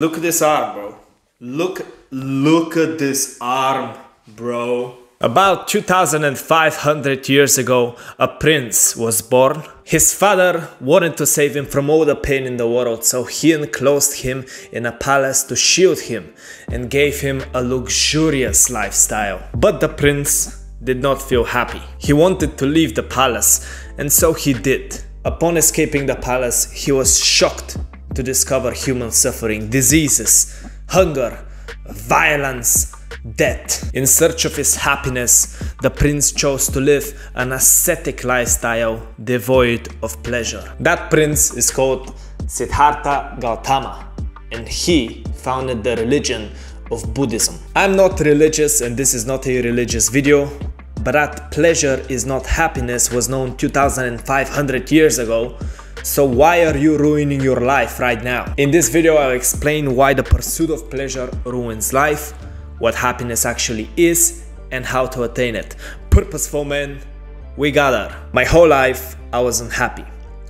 Look at this arm, bro. Look, look at this arm, bro. About 2500 years ago, a prince was born. His father wanted to save him from all the pain in the world, so he enclosed him in a palace to shield him and gave him a luxurious lifestyle. But the prince did not feel happy. He wanted to leave the palace, and so he did. Upon escaping the palace, he was shocked to discover human suffering, diseases, hunger, violence, death. In search of his happiness, the prince chose to live an ascetic lifestyle devoid of pleasure. That prince is called Siddhartha Gautama, and he founded the religion of Buddhism. I'm not religious and this is not a religious video, but that pleasure is not happiness was known 2500 years ago so why are you ruining your life right now? In this video I'll explain why the pursuit of pleasure ruins life, what happiness actually is, and how to attain it. Purposeful man, we gather. My whole life I was unhappy.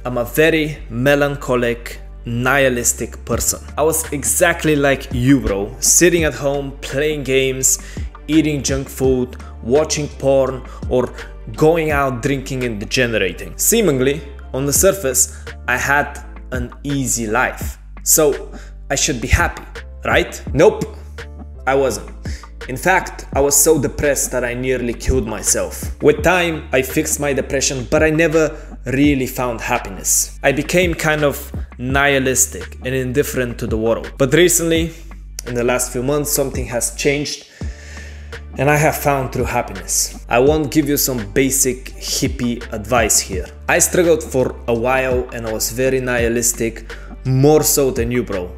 I'm a very melancholic, nihilistic person. I was exactly like you bro, sitting at home playing games, eating junk food, watching porn, or going out drinking and degenerating. Seemingly, on the surface, I had an easy life. So I should be happy, right? Nope, I wasn't. In fact, I was so depressed that I nearly killed myself. With time, I fixed my depression, but I never really found happiness. I became kind of nihilistic and indifferent to the world. But recently, in the last few months, something has changed and I have found true happiness. I won't give you some basic hippie advice here. I struggled for a while and I was very nihilistic, more so than you bro.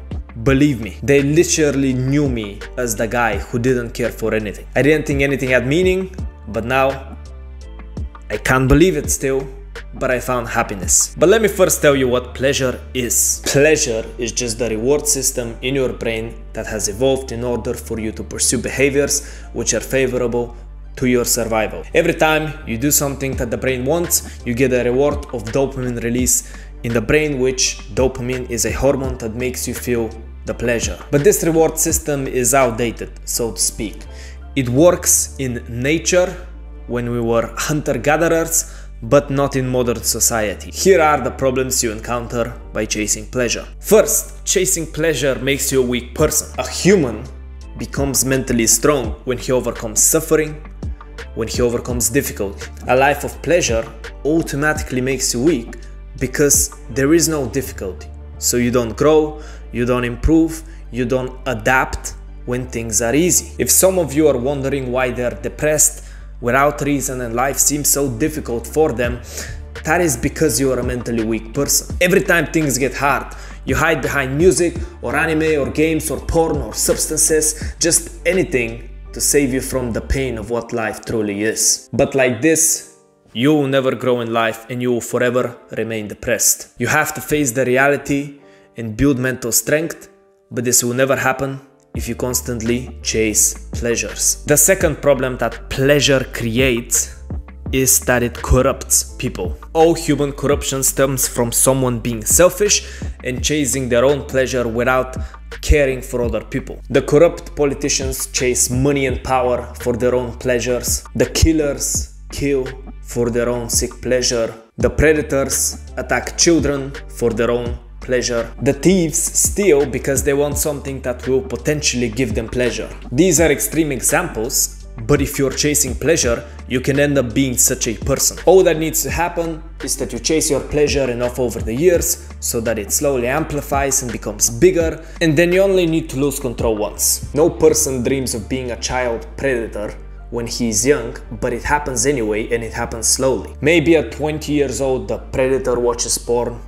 Believe me, they literally knew me as the guy who didn't care for anything. I didn't think anything had meaning, but now I can't believe it still but I found happiness. But let me first tell you what pleasure is. Pleasure is just the reward system in your brain that has evolved in order for you to pursue behaviors which are favorable to your survival. Every time you do something that the brain wants, you get a reward of dopamine release in the brain, which dopamine is a hormone that makes you feel the pleasure. But this reward system is outdated, so to speak. It works in nature when we were hunter gatherers but not in modern society. Here are the problems you encounter by chasing pleasure. First, chasing pleasure makes you a weak person. A human becomes mentally strong when he overcomes suffering, when he overcomes difficulty. A life of pleasure automatically makes you weak because there is no difficulty. So you don't grow, you don't improve, you don't adapt when things are easy. If some of you are wondering why they're depressed, without reason and life seems so difficult for them, that is because you are a mentally weak person. Every time things get hard, you hide behind music or anime or games or porn or substances, just anything to save you from the pain of what life truly is. But like this, you will never grow in life and you will forever remain depressed. You have to face the reality and build mental strength, but this will never happen if you constantly chase pleasures. The second problem that pleasure creates is that it corrupts people. All human corruption stems from someone being selfish and chasing their own pleasure without caring for other people. The corrupt politicians chase money and power for their own pleasures. The killers kill for their own sick pleasure. The predators attack children for their own pleasure. The thieves steal because they want something that will potentially give them pleasure. These are extreme examples, but if you're chasing pleasure, you can end up being such a person. All that needs to happen is that you chase your pleasure enough over the years so that it slowly amplifies and becomes bigger, and then you only need to lose control once. No person dreams of being a child predator when he's young, but it happens anyway and it happens slowly. Maybe at 20 years old the predator watches porn,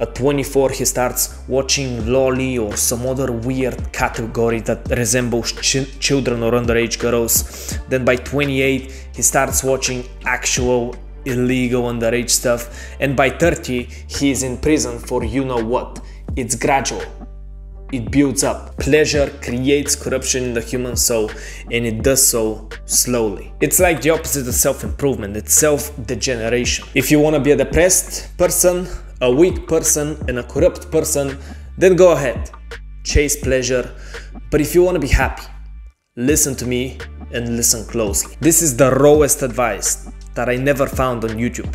at 24 he starts watching lolly or some other weird category that resembles ch children or underage girls. Then by 28 he starts watching actual illegal underage stuff and by 30 he is in prison for you know what. It's gradual it builds up. Pleasure creates corruption in the human soul and it does so slowly. It's like the opposite of self-improvement, it's self-degeneration. If you want to be a depressed person, a weak person and a corrupt person, then go ahead. chase pleasure, but if you want to be happy, listen to me and listen closely. This is the rawest advice that I never found on YouTube.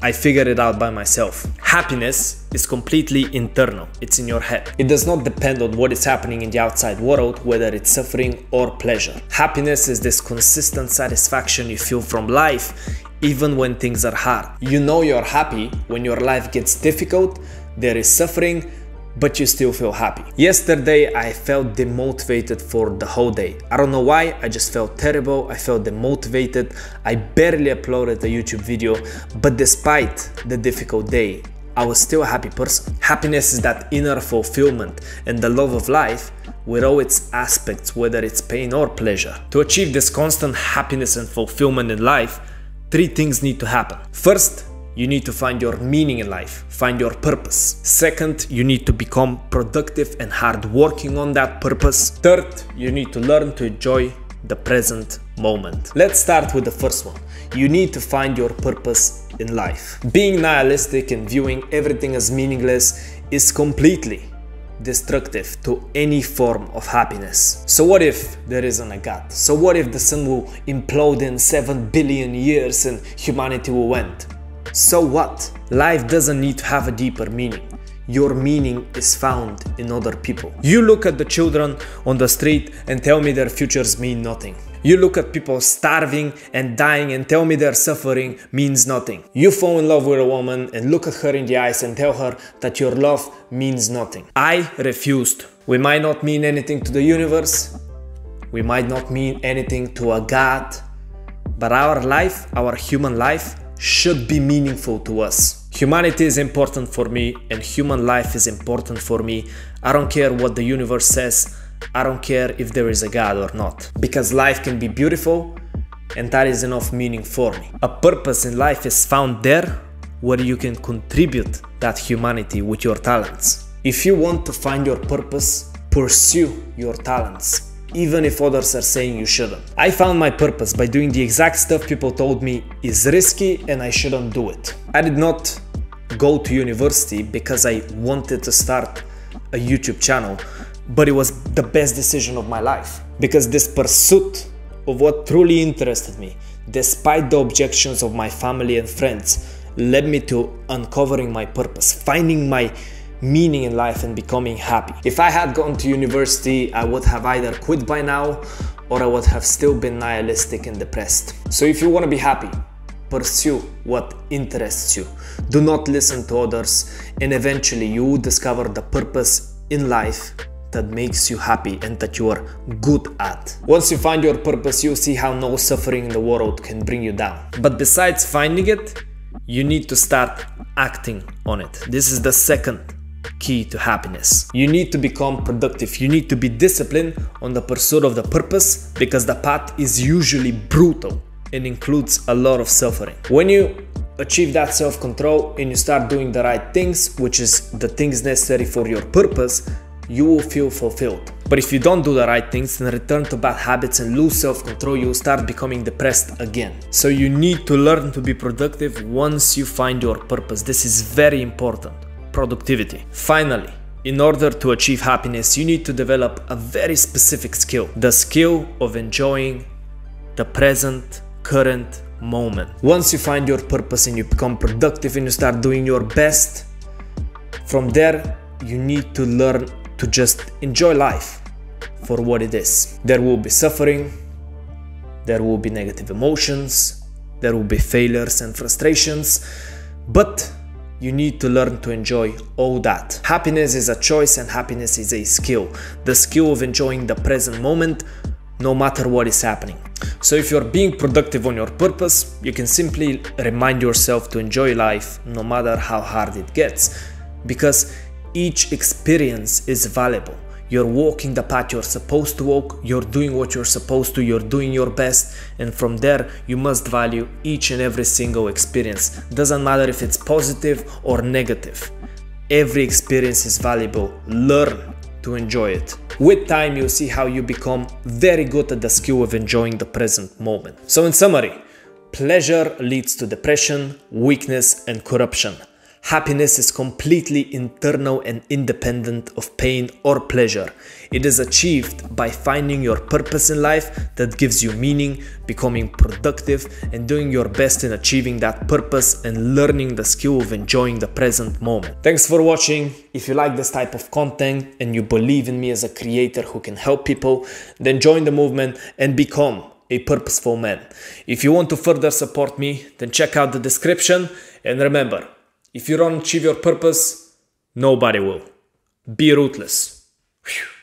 I figured it out by myself. Happiness is completely internal, it's in your head. It does not depend on what is happening in the outside world, whether it's suffering or pleasure. Happiness is this consistent satisfaction you feel from life, even when things are hard. You know you're happy when your life gets difficult, there is suffering, but you still feel happy. Yesterday I felt demotivated for the whole day. I don't know why, I just felt terrible, I felt demotivated, I barely uploaded a YouTube video, but despite the difficult day, I was still a happy person. Happiness is that inner fulfillment and the love of life with all its aspects, whether it's pain or pleasure. To achieve this constant happiness and fulfillment in life, three things need to happen. First, you need to find your meaning in life, find your purpose. Second, you need to become productive and hard working on that purpose. Third, you need to learn to enjoy the present moment. Let's start with the first one. You need to find your purpose in life. Being nihilistic and viewing everything as meaningless is completely destructive to any form of happiness. So what if there isn't a God? So what if the sun will implode in 7 billion years and humanity will end? So what? Life doesn't need to have a deeper meaning. Your meaning is found in other people. You look at the children on the street and tell me their futures mean nothing. You look at people starving and dying and tell me their suffering means nothing. You fall in love with a woman and look at her in the eyes and tell her that your love means nothing. I refused. We might not mean anything to the universe, we might not mean anything to a God, but our life, our human life, should be meaningful to us. Humanity is important for me and human life is important for me. I don't care what the universe says. I don't care if there is a God or not. Because life can be beautiful and that is enough meaning for me. A purpose in life is found there where you can contribute that humanity with your talents. If you want to find your purpose, pursue your talents even if others are saying you shouldn't. I found my purpose by doing the exact stuff people told me is risky and I shouldn't do it. I did not go to university because I wanted to start a YouTube channel, but it was the best decision of my life because this pursuit of what truly interested me, despite the objections of my family and friends, led me to uncovering my purpose, finding my meaning in life and becoming happy. If I had gone to university, I would have either quit by now or I would have still been nihilistic and depressed. So if you want to be happy, pursue what interests you. Do not listen to others and eventually you will discover the purpose in life that makes you happy and that you are good at. Once you find your purpose, you'll see how no suffering in the world can bring you down. But besides finding it, you need to start acting on it. This is the second key to happiness. You need to become productive. You need to be disciplined on the pursuit of the purpose because the path is usually brutal and includes a lot of suffering. When you achieve that self control and you start doing the right things, which is the things necessary for your purpose, you will feel fulfilled. But if you don't do the right things and return to bad habits and lose self control, you will start becoming depressed again. So you need to learn to be productive once you find your purpose. This is very important productivity. Finally, in order to achieve happiness, you need to develop a very specific skill the skill of enjoying the present, current moment. Once you find your purpose and you become productive and you start doing your best, from there, you need to learn to just enjoy life for what it is. There will be suffering, there will be negative emotions, there will be failures and frustrations, but you need to learn to enjoy all that. Happiness is a choice and happiness is a skill. The skill of enjoying the present moment no matter what is happening. So if you're being productive on your purpose, you can simply remind yourself to enjoy life no matter how hard it gets because each experience is valuable. You're walking the path you're supposed to walk, you're doing what you're supposed to, you're doing your best, and from there you must value each and every single experience. Doesn't matter if it's positive or negative. Every experience is valuable. Learn to enjoy it. With time, you'll see how you become very good at the skill of enjoying the present moment. So, in summary, pleasure leads to depression, weakness, and corruption. Happiness is completely internal and independent of pain or pleasure. It is achieved by finding your purpose in life that gives you meaning, becoming productive, and doing your best in achieving that purpose and learning the skill of enjoying the present moment. Thanks for watching. If you like this type of content and you believe in me as a creator who can help people, then join the movement and become a purposeful man. If you want to further support me, then check out the description and remember, if you don't achieve your purpose, nobody will. Be ruthless. Whew.